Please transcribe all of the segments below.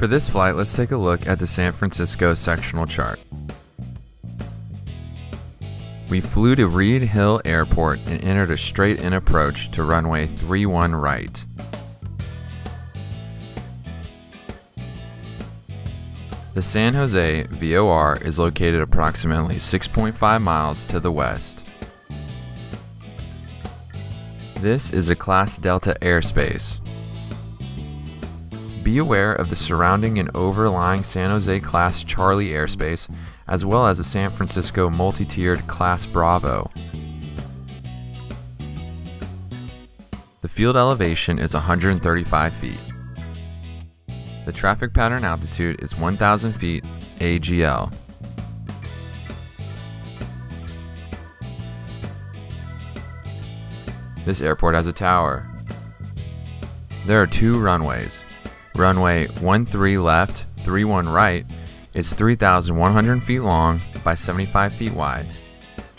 For this flight, let's take a look at the San Francisco sectional chart. We flew to Reed Hill Airport and entered a straight-in approach to runway 31 right. The San Jose VOR is located approximately 6.5 miles to the west. This is a Class Delta airspace. Be aware of the surrounding and overlying San Jose Class Charlie airspace, as well as the San Francisco multi-tiered Class Bravo. The field elevation is 135 feet. The traffic pattern altitude is 1,000 feet AGL. This airport has a tower. There are two runways. Runway 13 left, 31 right is 3,100 feet long by 75 feet wide.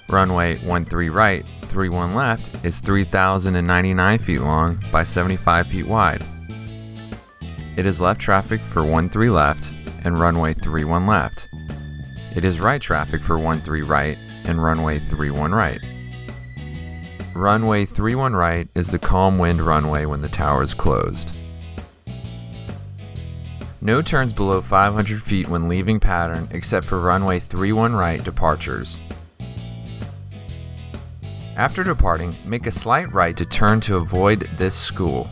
Runway 13 right, 31 left is 3,099 feet long by 75 feet wide. It is left traffic for 13 left and runway 31 left. It is right traffic for 13 right and runway 31 right. Runway 31 right is the calm wind runway when the tower is closed. No turns below 500 feet when leaving pattern except for runway 31 right departures. After departing, make a slight right to turn to avoid this school.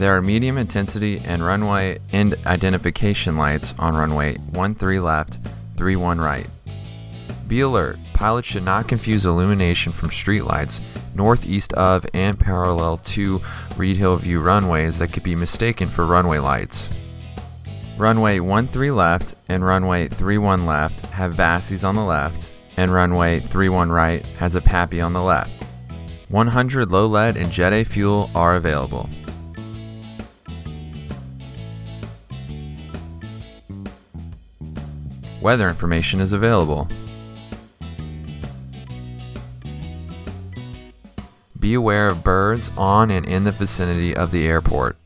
There are medium intensity and runway end identification lights on runway 13 left, 31 right. Be alert, pilots should not confuse illumination from street lights northeast of and parallel to Reid-Hillview runways that could be mistaken for runway lights. Runway 13 left and runway 31 left have VASIs on the left, and runway 31 right has a PAPI on the left. 100 low lead and Jet A fuel are available. Weather information is available. Be aware of birds on and in the vicinity of the airport.